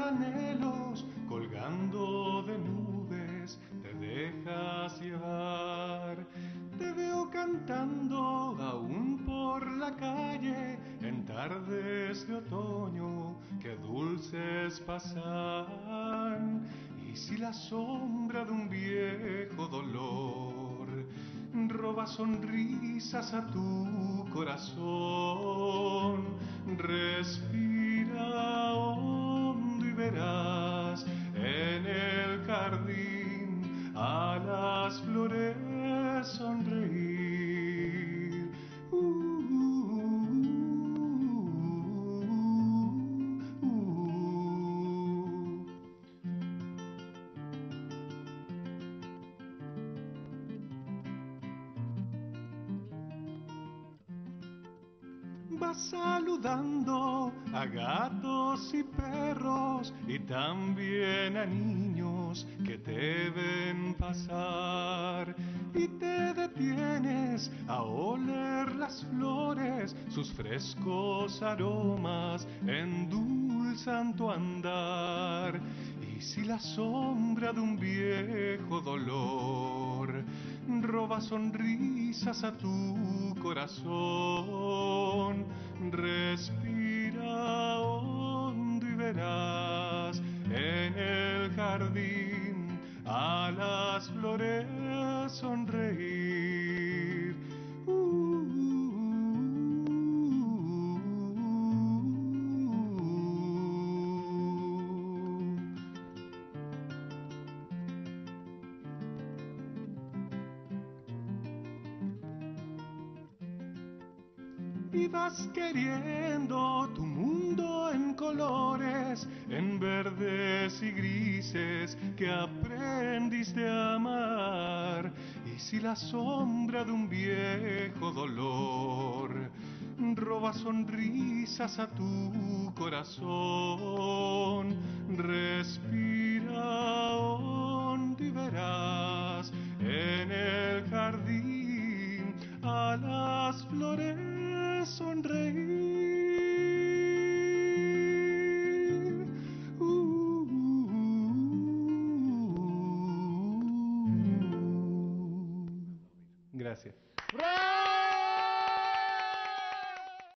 anhelos colgando de nubes, te dejas llevar. Te veo cantando aún por la calle en tardes de otoño que dulces pasan. Y si la sombra de un viejo dolor roba sonrisas a tu corazón, Vas saludando a gatos y perros y también a niños que te ven pasar y te detienes a oler las flores, sus frescos aromas endulzan tu andar. Y si la sombra de un viejo dolor roba sonrisas a tu corazón, respira hondo y verás en el jardín a las flores y vas queriendo tu mundo en colores, en verdes y grises que aprendiste a amar. Y si la sombra de un viejo dolor roba sonrisas a tu corazón, respira Gracias.